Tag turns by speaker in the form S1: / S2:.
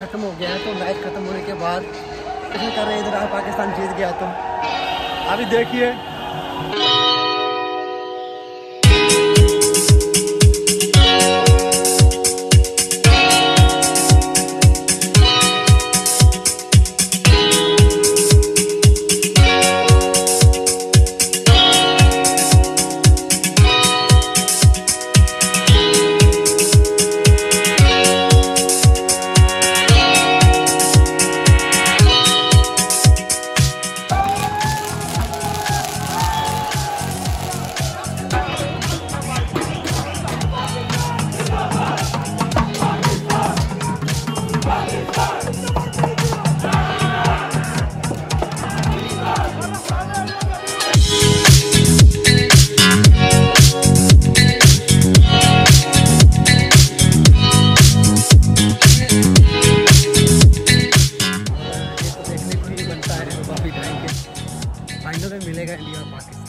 S1: खत्म हो गया है तो मैच खत्म होने के बाद कर रहे इधर पाकिस्तान जीत गया तो। अभी देखिए। फाइनल में मिलेगा इंडिया और पाकिस्तान।